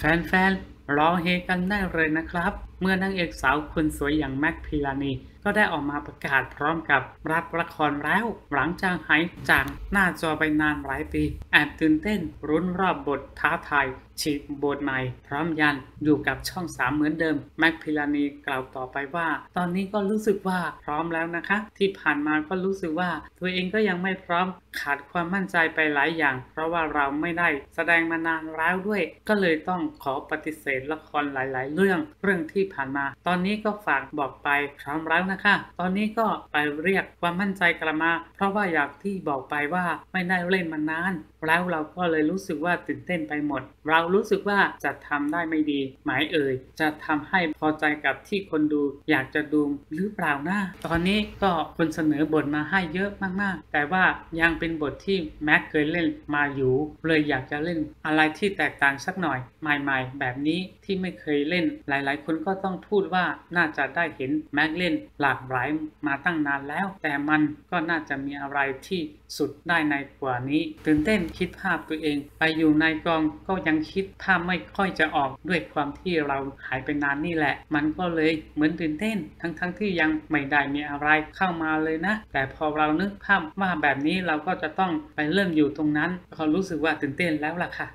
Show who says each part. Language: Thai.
Speaker 1: แฟนๆร้องเฮกันได้เลยนะครับ เมื่อนางเอกสาวคนสวยอย่างแม็กพิลานีก็ได้ออกมาประกาศพร้อมกับรับละครแล้ว หลังจากหายจากหน้าจอไปนานหลายปีแอบตื่นเต้นรุนรอบบทท้าทายฉีกบทใหม่ พร้อมยันอยู่กับช่อง3เหมือนเดิม แม็กพิลานีกล่าวต่อไปว่า ตอนนี้ก็รู้สึกว่าพร้อมแล้วนะคะ ที่ผ่านมาก็รู้สึกว่า ตัวเองก็ยังไม่พร้อมขาดความมั่นใจไปหลายอย่าง เพราะว่าเราไม่ได้แสดงมานานแล้วด้วย ก็เลยต้องขอปฏิเสธละครหลาย ๆ เรื่องเรื่องที่ผ่านมา ตอนนี้ก็ฝากบอกไปพร้อมแล้วนะคะ ตอนนี้ก็ไปเรียกความมั่นใจกลับมา เพราะว่าอยากที่บอกไปว่าไม่ได้เล่นมานาน แล้วเราก็เลยรู้สึกว่าตื่นเต้นไปหมด เรารู้สึกว่าจะทำได้ไม่ดี หมายเอ่ย จะทำให้พอใจกับที่คนดูอยากจะดูหรือเปล่านะตอนนี้ก็คนเสนอบทมาให้เยอะมากๆ แต่ว่ายังเป็นบทที่แม็กเคยเล่นมาอยู่เลยอยากจะเล่นอะไรที่แตกต่างสักหน่อย ใหม่ ๆ แบบนี้ที่ไม่เคยเล่น หลายๆ คนก็ต้องพูดว่าน่าจะได้เห็นแม็กเล่นหลากหลายมาตั้งนานแล้ว แต่มันก็น่าจะมีอะไรที่สุดได้ในกว่านี้ตื่นเต้นคิดภาพตัวเอง ไปอยู่ในกองก็ยังคิดภาพไม่ค่อยจะออกด้วยความที่เราหายไปนานนี่แหละ มันก็เลยเหมือนตื่นเต้น ทั้งๆทที่ยังไม่ได้มีอะไรเข้ามาเลยนะ แต่พอเรานึกภาพว่าแบบนี้เราก็จะต้องไปเริ่มอยู่ตรงนั้น เขารู้สึกว่าตื่นเต้นแล้วล่ะค่ะ